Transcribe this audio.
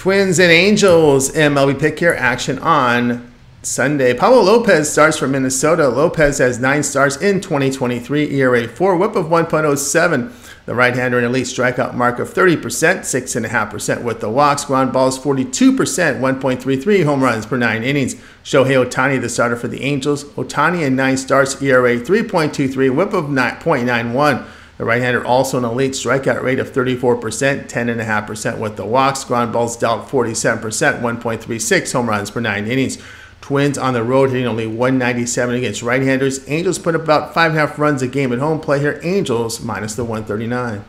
Twins and Angels MLB pick here action on Sunday. Pablo Lopez starts for Minnesota. Lopez has nine starts in 2023, ERA 4, whip of 1.07. The right-hander an elite strikeout mark of 30%, 6.5% with the walks. Ground balls 42%, 1.33 home runs per nine innings. Shohei Ohtani, the starter for the Angels. Ohtani in nine starts, ERA 3.23, whip of 9.91. The right-hander also an elite strikeout rate of 34%, 10.5% with the walks. Ground balls dealt 47%, 1.36 home runs per nine innings. Twins on the road hitting only 197 against right-handers. Angels put up about five and a half runs a game at home. Play here, Angels minus the 139.